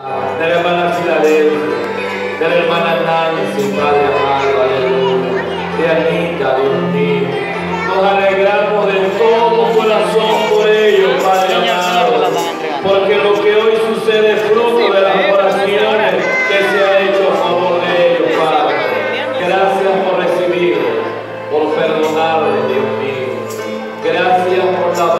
De la hermana Filadel, de la hermana Nancy, Padre amado, aleluya, de Anita, Dios mío. Nos alegramos de todo corazón por ellos, Padre amado, porque lo que hoy sucede